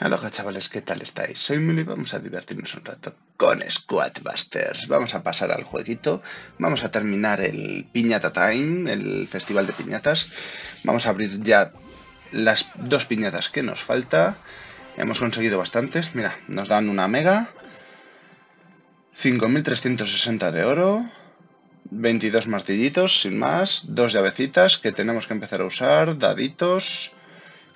Hola chavales, ¿qué tal estáis? Soy Mili y vamos a divertirnos un rato con Squadbusters. Vamos a pasar al jueguito, vamos a terminar el Piñata Time, el festival de piñatas. Vamos a abrir ya las dos piñatas que nos falta. Hemos conseguido bastantes, mira, nos dan una mega, 5360 de oro, 22 martillitos, sin más, dos llavecitas que tenemos que empezar a usar, daditos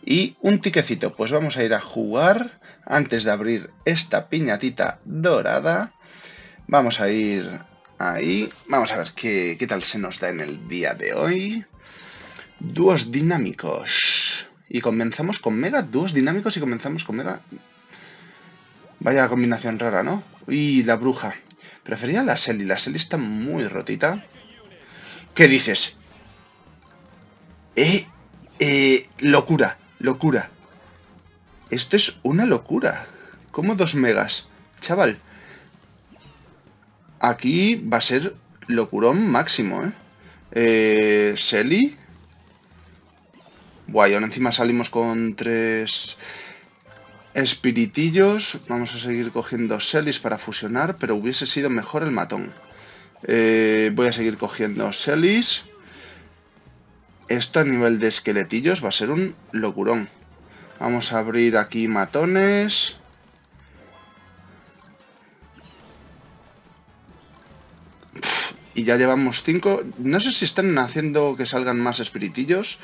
y un tiquecito, pues vamos a ir a jugar antes de abrir esta piñatita dorada. Vamos a ir ahí. Vamos a ver qué, qué tal se nos da en el día de hoy. Dúos dinámicos. Y comenzamos con Mega. Dúos dinámicos y comenzamos con Mega. Vaya combinación rara, ¿no? Y la bruja. Prefería la Selly. La Selly está muy rotita. ¿Qué dices? Eh, eh, locura. Locura. Esto es una locura. ¿Cómo dos megas? Chaval. Aquí va a ser locurón máximo, ¿eh? Eh... Selly. Buah, y ahora encima salimos con tres espiritillos. Vamos a seguir cogiendo Sellys para fusionar, pero hubiese sido mejor el matón. Eh, voy a seguir cogiendo Sellys. Esto a nivel de esqueletillos va a ser un locurón. Vamos a abrir aquí matones. y ya llevamos cinco. No sé si están haciendo que salgan más espiritillos.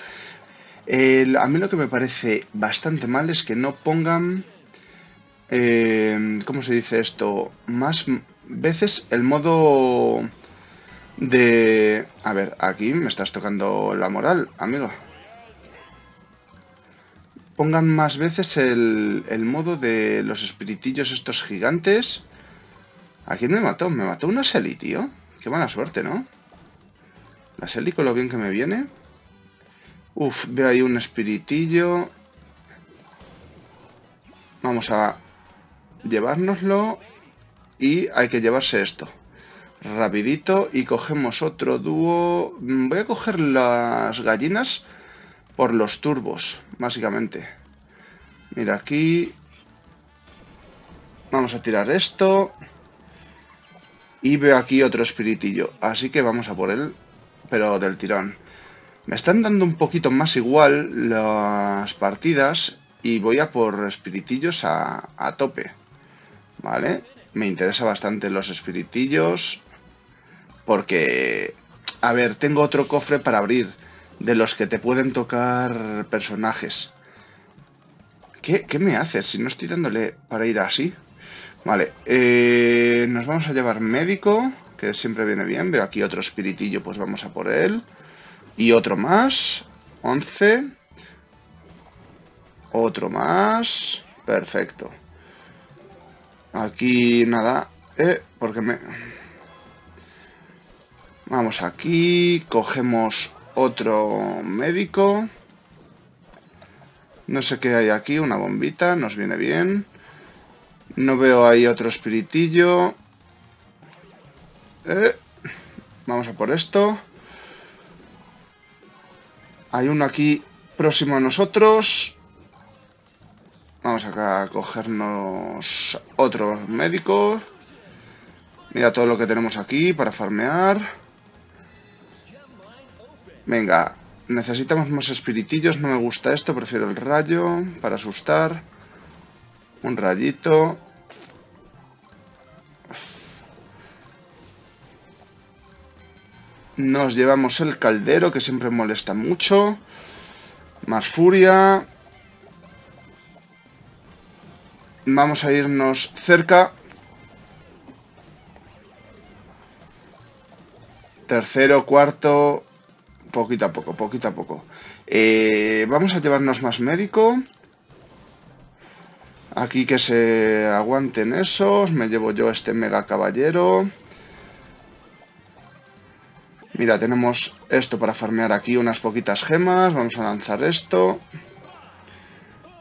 a mí lo que me parece bastante mal es que no pongan... Eh, ¿Cómo se dice esto? Más veces el modo de... A ver, aquí me estás tocando la moral, amigo. Pongan más veces el, el modo de los espiritillos estos gigantes. ¿A quién me mató? Me mató una Selly, tío. Qué mala suerte, ¿no? La Selly con lo bien que me viene. Uf, veo ahí un espiritillo. Vamos a llevárnoslo. Y hay que llevarse esto rapidito y cogemos otro dúo. Mm, voy a coger las gallinas por los turbos, básicamente. Mira, aquí vamos a tirar esto. Y veo aquí otro espiritillo, así que vamos a por él, pero del tirón. Me están dando un poquito más igual las partidas y voy a por espiritillos a, a tope. ¿Vale? Me interesa bastante los espiritillos. Porque, a ver, tengo otro cofre para abrir de los que te pueden tocar personajes. ¿Qué, me haces si no estoy dándole para ir así? Vale, eh, nos vamos a llevar médico, que siempre viene bien. Veo aquí otro espiritillo, pues vamos a por él. Y otro más, 11. Otro más, perfecto. Aquí nada, eh, porque me... Vamos aquí, cogemos otro médico. No sé qué hay aquí, una bombita, nos viene bien. No veo ahí otro espiritillo. Eh, vamos a por esto. Hay uno aquí próximo a nosotros. Vamos acá a cogernos otro médico. Mira todo lo que tenemos aquí para farmear. Venga, necesitamos más espiritillos. No me gusta esto, prefiero el rayo para asustar. Un rayito. Nos llevamos el caldero, que siempre molesta mucho. Más furia. Vamos a irnos cerca. Tercero, cuarto, Poquito a poco, poquito a poco. Eh, vamos a llevarnos más médico. Aquí que se aguanten esos. Me llevo yo este mega caballero. Mira, tenemos esto para farmear aquí unas poquitas gemas. Vamos a lanzar esto.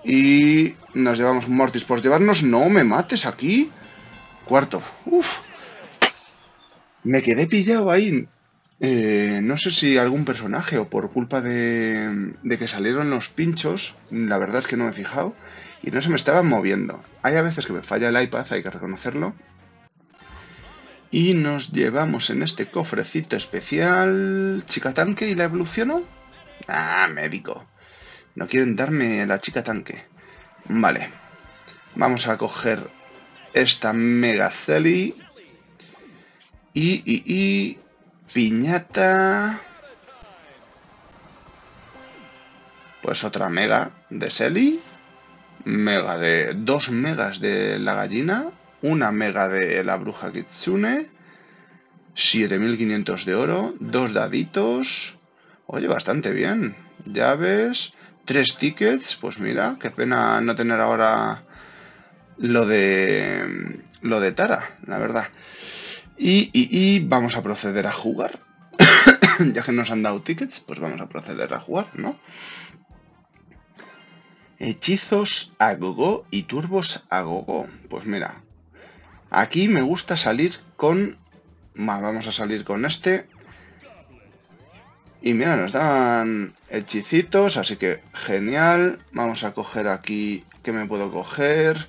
Y nos llevamos un Mortis. Por llevarnos... No me mates aquí. Cuarto. Uf. Me quedé pillado ahí. Eh, no sé si algún personaje o por culpa de, que salieron los pinchos, la verdad es que no me he fijado, y no se me estaba moviendo. Hay a veces que me falla el iPad, hay que reconocerlo. Y nos llevamos en este cofrecito especial... ¿Chica tanque y la evoluciono? Ah, médico. No quieren darme la chica tanque. Vale. Vamos a coger esta Mega Celi. Y, y, y... Piñata... Pues otra Mega de Selly. Mega de... Dos megas de la gallina. Una mega de la bruja Kitsune. 7500 de oro. Dos daditos. Oye, bastante bien. Llaves. Tres tickets. Pues mira, qué pena no tener ahora lo de... Lo de Tara, la verdad. Y, y, vamos a proceder a jugar. ya que nos han dado tickets, pues vamos a proceder a jugar, ¿no? Hechizos a gogo y turbos a gogo. Pues mira, aquí me gusta salir con... Vamos a salir con este. Y mira, nos dan hechicitos, así que genial. Vamos a coger aquí... ¿Qué me puedo coger?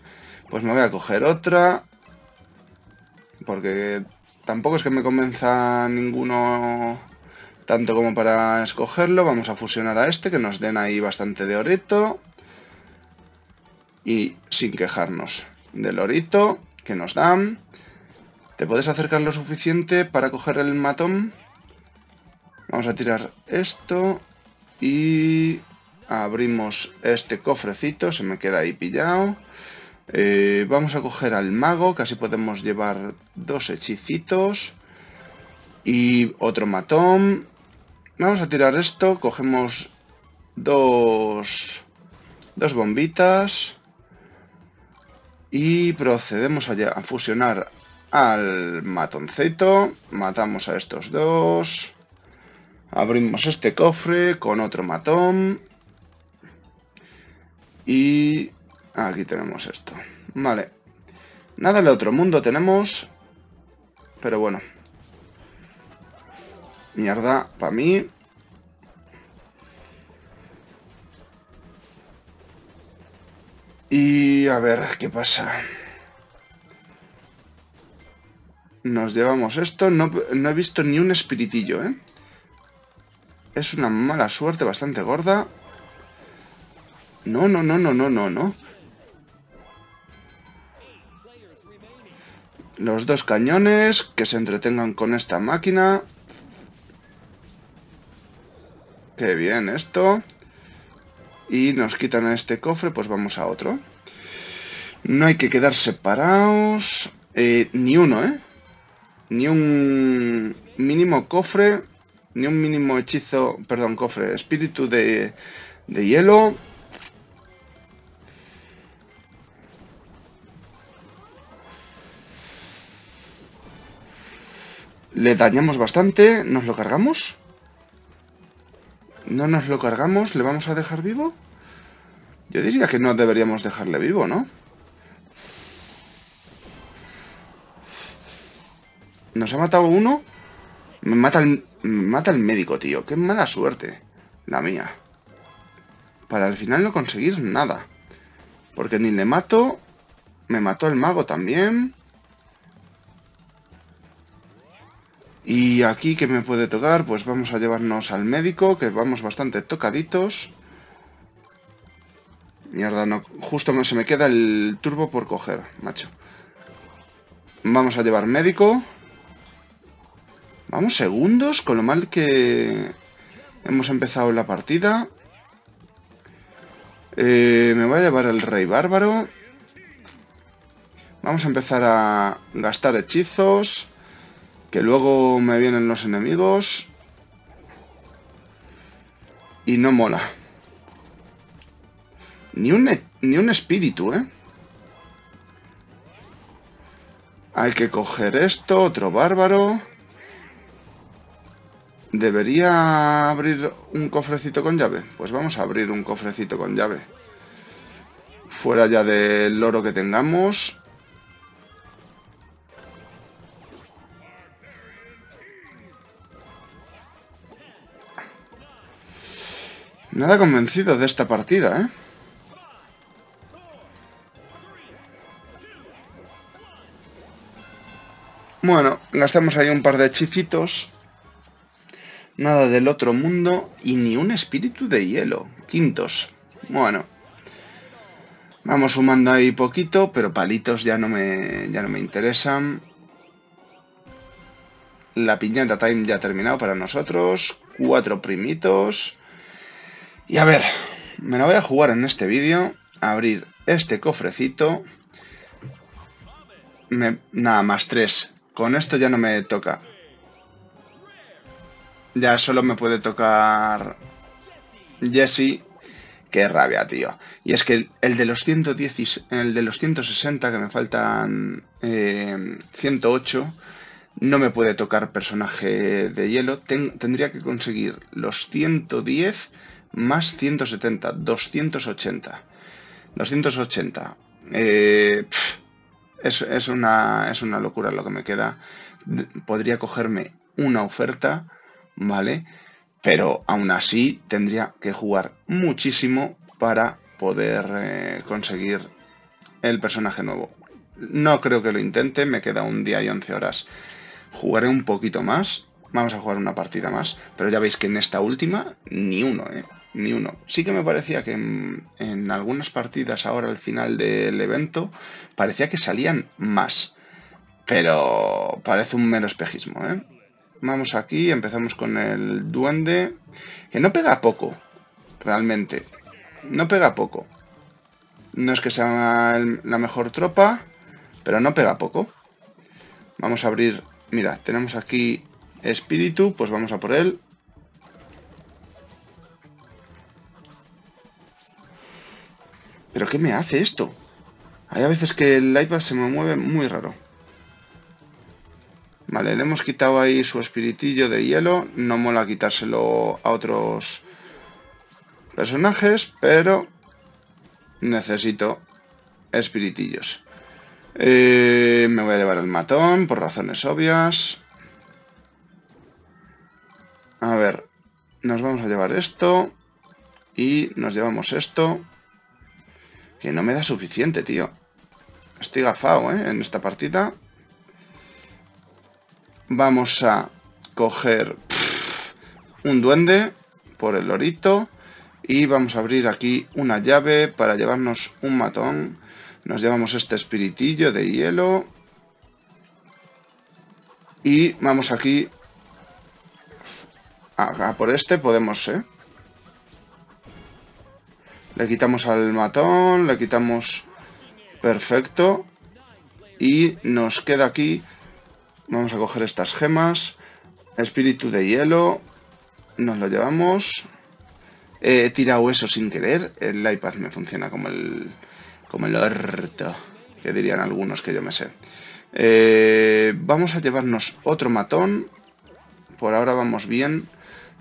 Pues me voy a coger otra. Porque tampoco es que me convenza ninguno tanto como para escogerlo. Vamos a fusionar a este, que nos den ahí bastante de oreto y sin quejarnos del orito que nos dan. ¿Te puedes acercar lo suficiente para coger el matón? Vamos a tirar esto y abrimos este cofrecito, se me queda ahí pillado. Eh, vamos a coger al mago, casi podemos llevar dos hechicitos y otro matón. Vamos a tirar esto, cogemos dos, dos bombitas. Y procedemos a, fusionar al matoncito. Matamos a estos dos. Abrimos este cofre con otro matón. Y aquí tenemos esto. Vale. Nada del otro mundo tenemos. Pero bueno. Mierda, para mí. Y a ver, ¿qué pasa? Nos llevamos esto. No, he visto ni un espiritillo, ¿eh? Es una mala suerte bastante gorda. No, no, no, no, no, no, no. Los dos cañones que se entretengan con esta máquina. Qué bien esto y nos quitan este cofre, pues vamos a otro. No hay que quedar separados. Eh, ni uno, ¿eh? Ni un mínimo cofre, ni un mínimo hechizo, perdón, cofre, espíritu de, de hielo. Le dañamos bastante, nos lo cargamos. ¿No nos lo cargamos? ¿Le vamos a dejar vivo? Yo diría que no deberíamos dejarle vivo, ¿no? ¿Nos ha matado uno? Me mata el, mata el médico, tío. Qué mala suerte. La mía. Para al final no conseguir nada. Porque ni le mato... Me mató el mago también. Y aquí que me puede tocar, pues vamos a llevarnos al médico, que vamos bastante tocaditos. Mierda, no, justo se me queda el turbo por coger, macho. Vamos a llevar médico. Vamos segundos, con lo mal que hemos empezado la partida. Eh, me voy a llevar el rey bárbaro. Vamos a empezar a gastar hechizos. Que luego me vienen los enemigos. Y no mola. Ni un, e, ni un espíritu, ¿eh? Hay que coger esto, otro bárbaro. ¿Debería abrir un cofrecito con llave? Pues vamos a abrir un cofrecito con llave. Fuera ya del oro que tengamos. Nada convencido de esta partida, ¿eh? Bueno, gastamos ahí un par de hechicitos. Nada del otro mundo y ni un espíritu de hielo. Quintos. Bueno. Vamos sumando ahí poquito, pero palitos ya no me, ya no me interesan. La piñata time ya ha terminado para nosotros. Cuatro primitos. Y a ver, me la voy a jugar en este vídeo. Abrir este cofrecito. nada, más tres. Con esto ya no me toca. Ya solo me puede tocar Jesse. Qué rabia, tío. Y es que el, de los 110 el de los 160, que me faltan 108, eh, no me puede tocar personaje de hielo. tendría que conseguir los 110 más 170, 280. 280. Eh, es, una, es una locura lo que me queda. Podría cogerme una oferta, ¿vale? Pero aún así tendría que jugar muchísimo para poder eh, conseguir el personaje nuevo. No creo que lo intente, me queda un día y 11 horas. Jugaré un poquito más, vamos a jugar una partida más, pero ya veis que en esta última ni uno, ¿eh? Ni uno. Sí que me parecía que en, algunas partidas ahora al final del evento parecía que salían más. Pero parece un mero espejismo, ¿eh? Vamos aquí, empezamos con el duende, que no pega poco, realmente. No pega poco. No es que sea la mejor tropa, pero no pega poco. Vamos a abrir... Mira, tenemos aquí espíritu, pues vamos a por él. ¿Pero qué me hace esto? Hay a veces que el iPad se me mueve muy raro. Vale, le hemos quitado ahí su espiritillo de hielo. No mola quitárselo a otros personajes, pero necesito espiritillos. Eh, me voy a llevar el matón por razones obvias. A ver, nos vamos a llevar esto y nos llevamos esto. Que no me da suficiente, tío. Estoy gafado, ¿eh? En esta partida. Vamos a coger un duende por el lorito. Y vamos a abrir aquí una llave para llevarnos un matón. Nos llevamos este espiritillo de hielo. Y vamos aquí a, por este. Podemos, ¿eh? Le quitamos al matón, le quitamos... Perfecto. Y nos queda aquí... Vamos a coger estas gemas. Espíritu de hielo. Nos lo llevamos. He tirado eso sin querer. El iPad me funciona como el... Como el orto. Que dirían algunos que yo me sé. Eh, vamos a llevarnos otro matón. Por ahora vamos bien.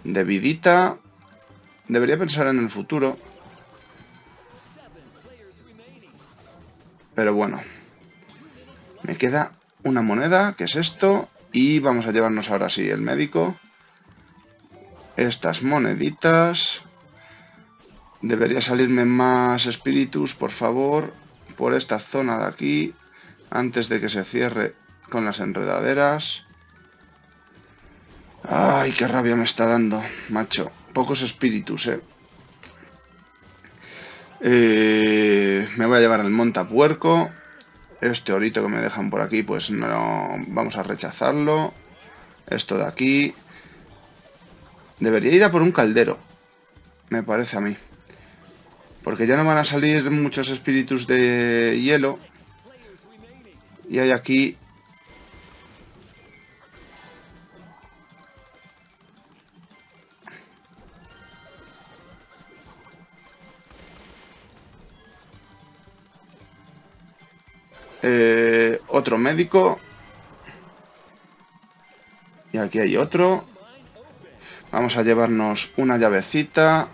De vidita. Debería pensar en el futuro. Pero bueno. Me queda una moneda, que es esto. Y vamos a llevarnos ahora sí el médico. Estas moneditas. Debería salirme más espíritus, por favor. Por esta zona de aquí. Antes de que se cierre con las enredaderas. Ay, qué rabia me está dando, macho. Pocos espíritus, eh. Eh, me voy a llevar el montapuerco. Este orito que me dejan por aquí, pues no vamos a rechazarlo. Esto de aquí. Debería ir a por un caldero. Me parece a mí. Porque ya no van a salir muchos espíritus de hielo. Y hay aquí Eh, otro médico. Y aquí hay otro. Vamos a llevarnos una llavecita.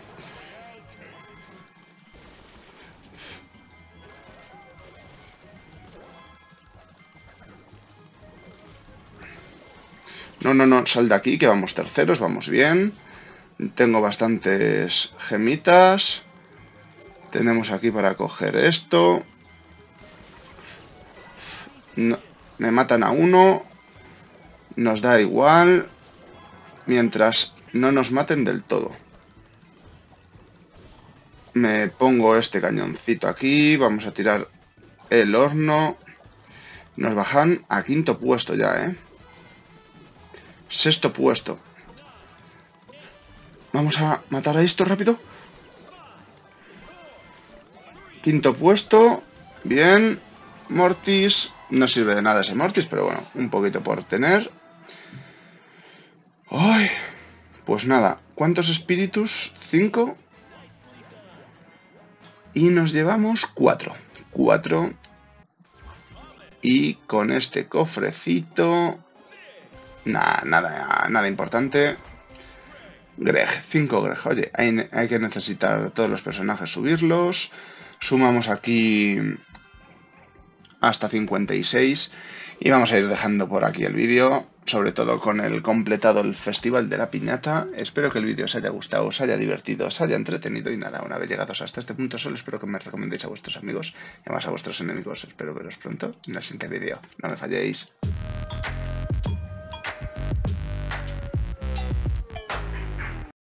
No, no, no, sal de aquí, que vamos terceros, vamos bien. Tengo bastantes gemitas. Tenemos aquí para coger esto. Me matan a uno. Nos da igual mientras no nos maten del todo. Me pongo este cañoncito aquí, vamos a tirar el horno. Nos bajan a quinto puesto ya, ¿eh? Sexto puesto. Vamos a matar a esto rápido. Quinto puesto. Bien. Mortis. No sirve de nada ese Mortis, pero bueno, un poquito por tener. ¡Ay! Pues nada, ¿cuántos espíritus? Cinco. Y nos llevamos cuatro. Cuatro. Y con este cofrecito... Nada, nada, nada importante. Greg, 5 Greg. Oye, hay, hay, que necesitar todos los personajes, subirlos. Sumamos aquí hasta 56. Y vamos a ir dejando por aquí el vídeo, sobre todo con el completado el Festival de la Piñata. Espero que el vídeo os haya gustado, os haya divertido, os haya entretenido y nada, una vez llegados hasta este punto solo espero que me recomendéis a vuestros amigos y además a vuestros enemigos. Espero veros pronto en el siguiente vídeo. No me falléis.